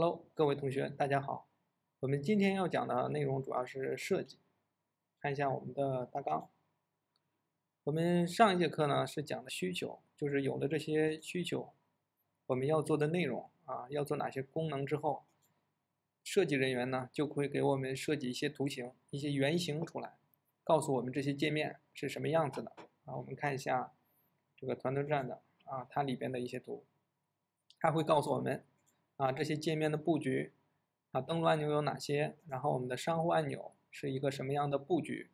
Hello，各位同学，大家好。我们今天要讲的内容主要是设计。看一下我们的大纲。我们上一节课呢是讲的需求，就是有了这些需求，我们要做的内容啊，要做哪些功能之后，设计人员呢就会给我们设计一些图形、一些原型出来，告诉我们这些界面是什么样子的啊。我们看一下这个团队站的啊，它里边的一些图，它会告诉我们。啊，这些界面的布局，啊，登录按钮有哪些？然后我们的商户按钮是一个什么样的布局？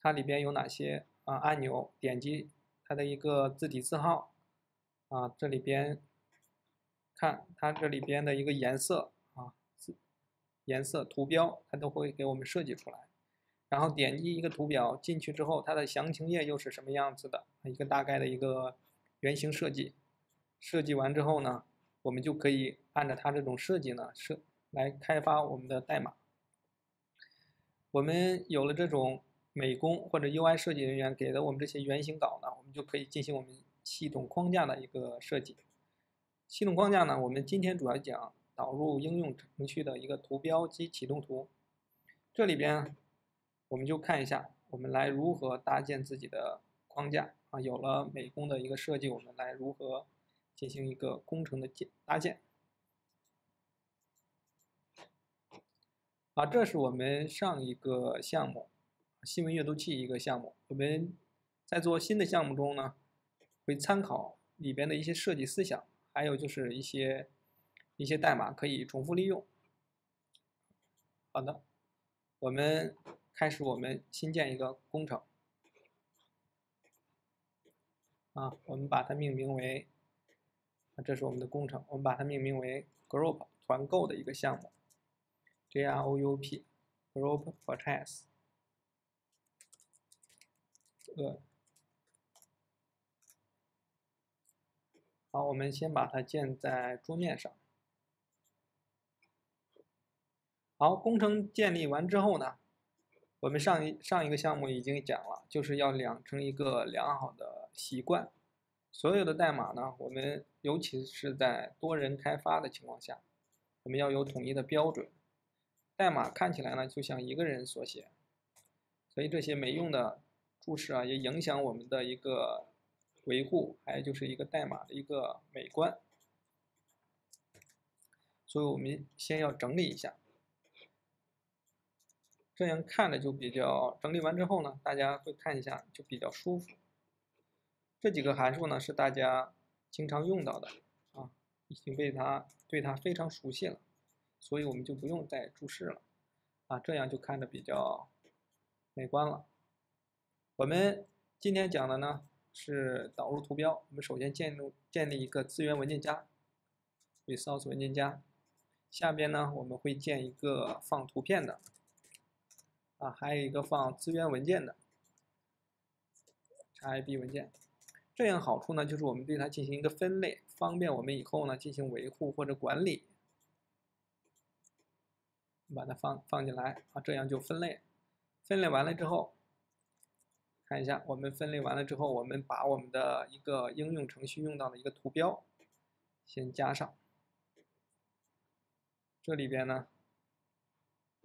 它里边有哪些啊按钮？点击它的一个字体字号，啊，这里边看它这里边的一个颜色啊，颜色图标它都会给我们设计出来。然后点击一个图表进去之后，它的详情页又是什么样子的？一个大概的一个原型设计。设计完之后呢？我们就可以按照它这种设计呢设来开发我们的代码。我们有了这种美工或者 UI 设计人员给的我们这些原型稿呢，我们就可以进行我们系统框架的一个设计。系统框架呢，我们今天主要讲导入应用程序的一个图标及启动图。这里边我们就看一下，我们来如何搭建自己的框架啊。有了美工的一个设计，我们来如何？进行一个工程的建搭建。啊，这是我们上一个项目新闻阅读器一个项目。我们在做新的项目中呢，会参考里边的一些设计思想，还有就是一些一些代码可以重复利用。好的，我们开始我们新建一个工程。啊，我们把它命名为。这是我们的工程，我们把它命名为 Group 团购的一个项目，G R O U P Group Purchase。这个好，我们先把它建在桌面上。好，工程建立完之后呢，我们上一上一个项目已经讲了，就是要养成一个良好的习惯。所有的代码呢，我们尤其是在多人开发的情况下，我们要有统一的标准。代码看起来呢，就像一个人所写，所以这些没用的注释啊，也影响我们的一个维护，还有就是一个代码的一个美观。所以我们先要整理一下，这样看着就比较整理完之后呢，大家会看一下就比较舒服。这几个函数呢是大家经常用到的啊，已经被它对它非常熟悉了，所以我们就不用再注释了啊，这样就看着比较美观了。我们今天讲的呢是导入图标，我们首先建立建立一个资源文件夹，resource 文件夹，下边呢我们会建一个放图片的啊，还有一个放资源文件的 xib 文件。这样好处呢，就是我们对它进行一个分类，方便我们以后呢进行维护或者管理。把它放放进来啊，这样就分类。分类完了之后，看一下我们分类完了之后，我们把我们的一个应用程序用到的一个图标先加上。这里边呢，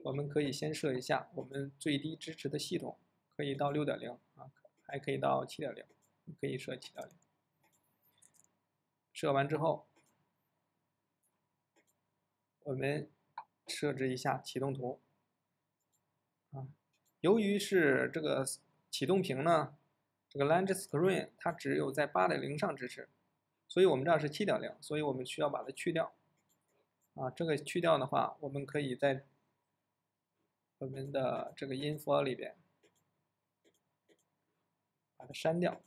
我们可以先设一下我们最低支持的系统，可以到六点零啊，还可以到七点零。可以设七点零，设完之后，我们设置一下启动图。啊，由于是这个启动屏呢，这个 Launch Screen 它只有在八点零上支持，所以我们这儿是七点零，所以我们需要把它去掉。啊，这个去掉的话，我们可以在我们的这个 Info 里边把它删掉。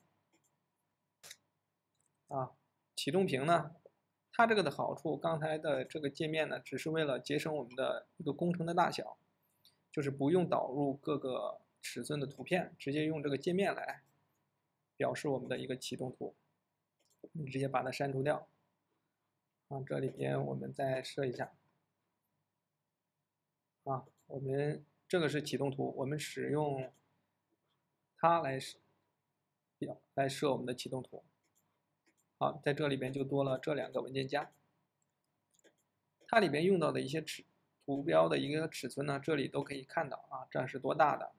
啊，启动屏呢，它这个的好处，刚才的这个界面呢，只是为了节省我们的一个工程的大小，就是不用导入各个尺寸的图片，直接用这个界面来表示我们的一个启动图，你直接把它删除掉。啊，这里边我们再设一下，啊，我们这个是启动图，我们使用它来表来设我们的启动图。好，在这里边就多了这两个文件夹。它里面用到的一些尺图标的一个尺寸呢，这里都可以看到啊，这是多大的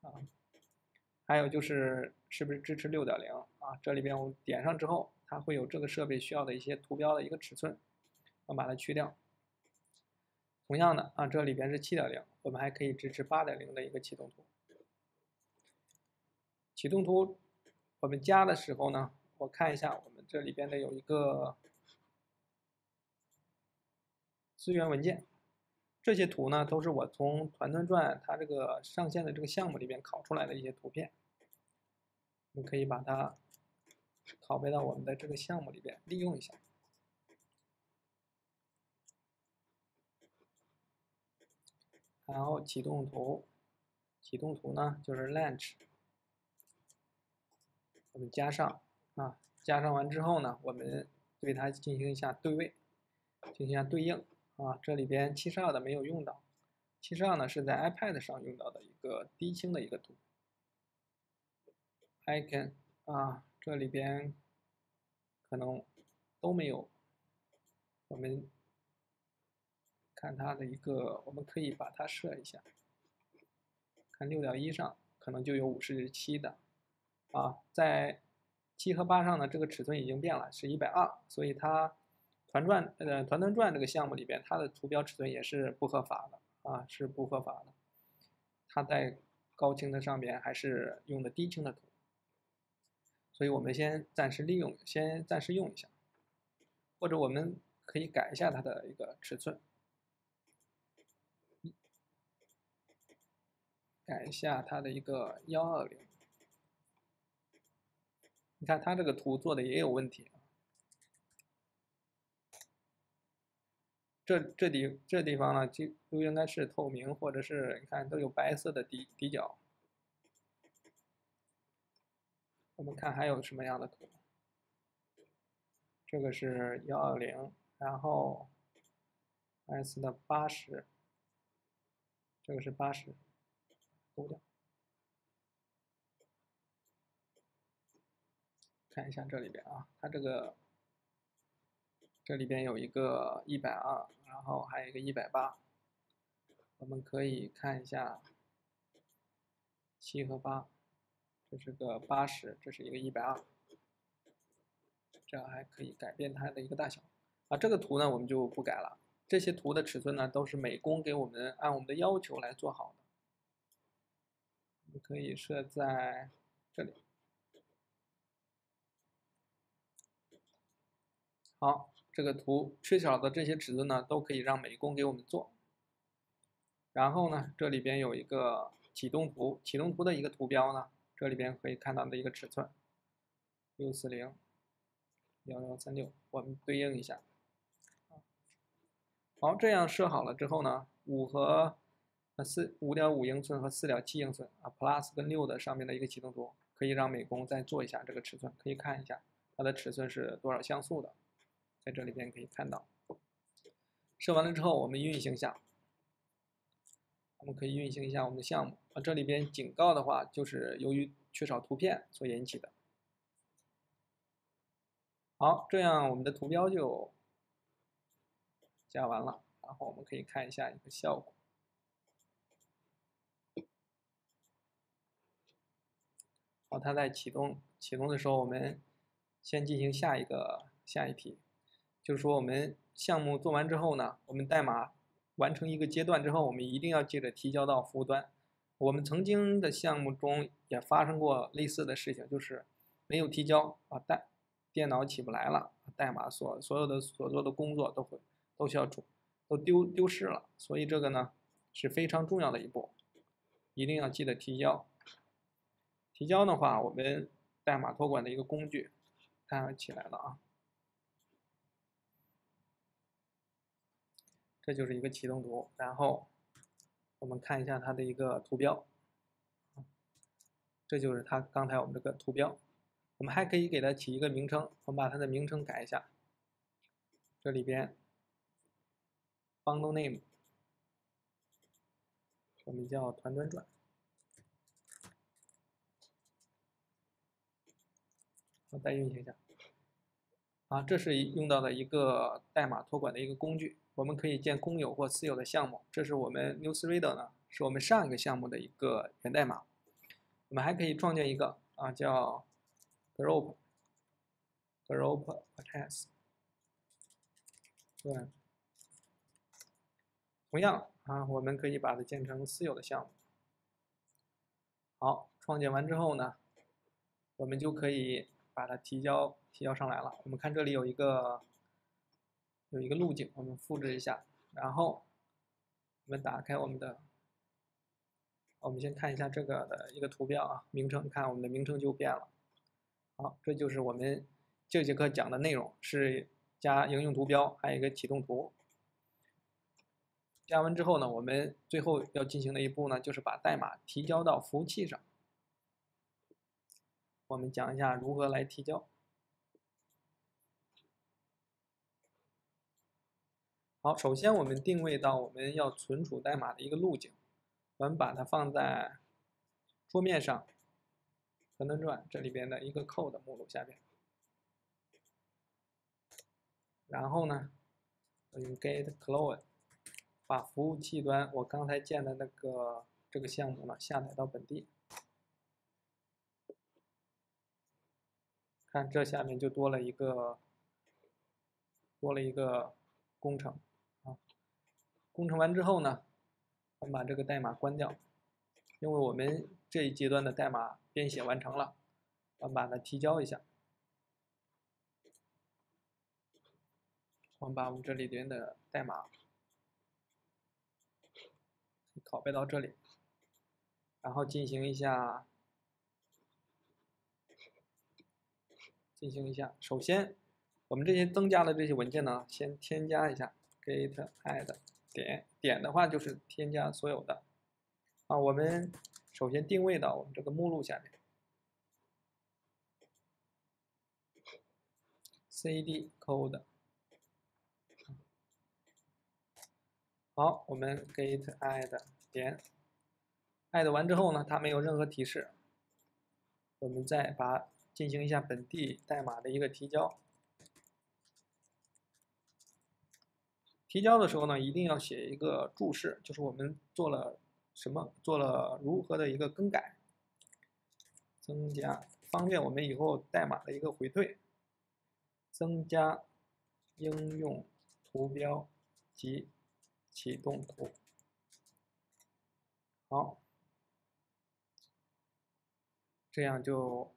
啊？还有就是是不是支持六点零啊？这里边我点上之后，它会有这个设备需要的一些图标的一个尺寸，我把它去掉。同样的啊，这里边是七点零，我们还可以支持八点零的一个启动图。启动图我们加的时候呢，我看一下我们这里边的有一个资源文件，这些图呢都是我从团团转它这个上线的这个项目里边拷出来的一些图片，我们可以把它拷贝到我们的这个项目里边利用一下。然后启动图，启动图呢就是 launch，我们加上，加上完之后呢，我们对它进行一下对位，进行一下对应啊。这里边七十二的没有用到，七十二呢是在 iPad 上用到的一个低清的一个图，icon 啊，这里边可能都没有，我们。看它的一个，我们可以把它设一下，看六点一上可能就有五十七的，啊，在七和八上呢，这个尺寸已经变了，是一百二，所以它团转呃团团转这个项目里边，它的图标尺寸也是不合法的啊，是不合法的，它在高清的上边还是用的低清的图，所以我们先暂时利用，先暂时用一下，或者我们可以改一下它的一个尺寸。改一下它的一个幺二零，你看它这个图做的也有问题，这这地这地方呢就都应该是透明，或者是你看都有白色的底底角。我们看还有什么样的图？这个是幺二零，然后 S 的八十，这个是八十。看一下这里边啊，它这个这里边有一个一百二，然后还有一个一百八，我们可以看一下七和八，这是个八十，这是一个一百二，这还可以改变它的一个大小啊。这个图呢我们就不改了，这些图的尺寸呢都是美工给我们按我们的要求来做好的。可以设在这里。好，这个图缺少的这些尺寸呢，都可以让美工给我们做。然后呢，这里边有一个启动图，启动图的一个图标呢，这里边可以看到的一个尺寸，六四零幺幺三六，我们对应一下。好，这样设好了之后呢，五和。那四五点五英寸和四点七英寸啊，Plus 跟六的上面的一个启动图，可以让美工再做一下这个尺寸，可以看一下它的尺寸是多少像素的，在这里边可以看到。设完了之后，我们运行一下，我们可以运行一下我们的项目啊。这里边警告的话，就是由于缺少图片所引起的。好，这样我们的图标就加完了，然后我们可以看一下一个效果。好，它在启动启动的时候，我们先进行下一个下一题，就是说我们项目做完之后呢，我们代码完成一个阶段之后，我们一定要记得提交到服务端。我们曾经的项目中也发生过类似的事情，就是没有提交啊，代电脑起不来了，代码所所有的所做的工作都会都需要都丢丢失了，所以这个呢是非常重要的一步，一定要记得提交。提交的话，我们代码托管的一个工具，它起来了啊。这就是一个启动图，然后我们看一下它的一个图标，这就是它刚才我们这个图标。我们还可以给它起一个名称，我们把它的名称改一下。这里边，bundle name，我们叫团团转。我再运行一下，啊，这是用到的一个代码托管的一个工具，我们可以建公有或私有的项目。这是我们 NewsReader 呢，是我们上一个项目的一个源代码。我们还可以创建一个啊，叫 group group attach。对，同样啊，我们可以把它建成私有的项目。好，创建完之后呢，我们就可以把它提交提交上来了。我们看这里有一个有一个路径，我们复制一下，然后我们打开我们的，我们先看一下这个的一个图标啊，名称，看我们的名称就变了。好，这就是我们这节课讲的内容，是加应用图标，还有一个启动图。加完之后呢，我们最后要进行的一步呢，就是把代码提交到服务器上。我们讲一下如何来提交。好，首先我们定位到我们要存储代码的一个路径，我们把它放在桌面上，可能转这里边的一个 code 目录下边。然后呢，我用 get clone。把服务器端我刚才建的那个这个项目呢下载到本地，看这下面就多了一个多了一个工程。工程完之后呢，我们把这个代码关掉，因为我们这一阶段的代码编写完成了，我们把它提交一下。我们把我们这里边的代码。拷贝到这里，然后进行一下，进行一下。首先，我们这些增加的这些文件呢，先添加一下 git add 点点的话就是添加所有的。啊，我们首先定位到我们这个目录下面，cd code。好，我们 get add 点 add 完之后呢，它没有任何提示，我们再把进行一下本地代码的一个提交。提交的时候呢，一定要写一个注释，就是我们做了什么，做了如何的一个更改，增加方便我们以后代码的一个回退，增加应用图标及。启动图，好，这样就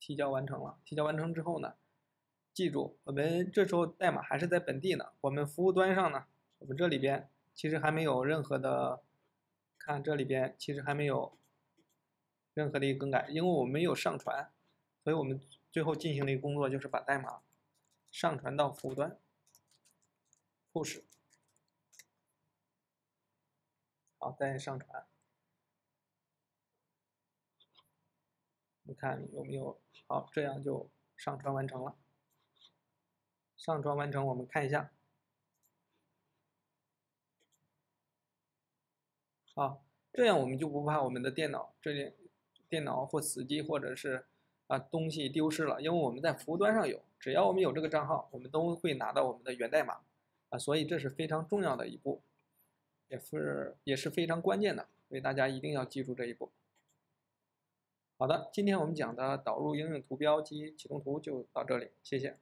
提交完成了。提交完成之后呢，记住，我们这时候代码还是在本地呢。我们服务端上呢，我们这里边其实还没有任何的，看这里边其实还没有任何的一个更改，因为我们没有上传，所以我们最后进行的一个工作就是把代码上传到服务端。push，好，再上传，你看有没有？好，这样就上传完成了。上传完成，我们看一下。好，这样我们就不怕我们的电脑这里电脑或死机，或者是啊东西丢失了，因为我们在服务端上有，只要我们有这个账号，我们都会拿到我们的源代码。啊，所以这是非常重要的一步，也是也是非常关键的，所以大家一定要记住这一步。好的，今天我们讲的导入应用图标及启动图就到这里，谢谢。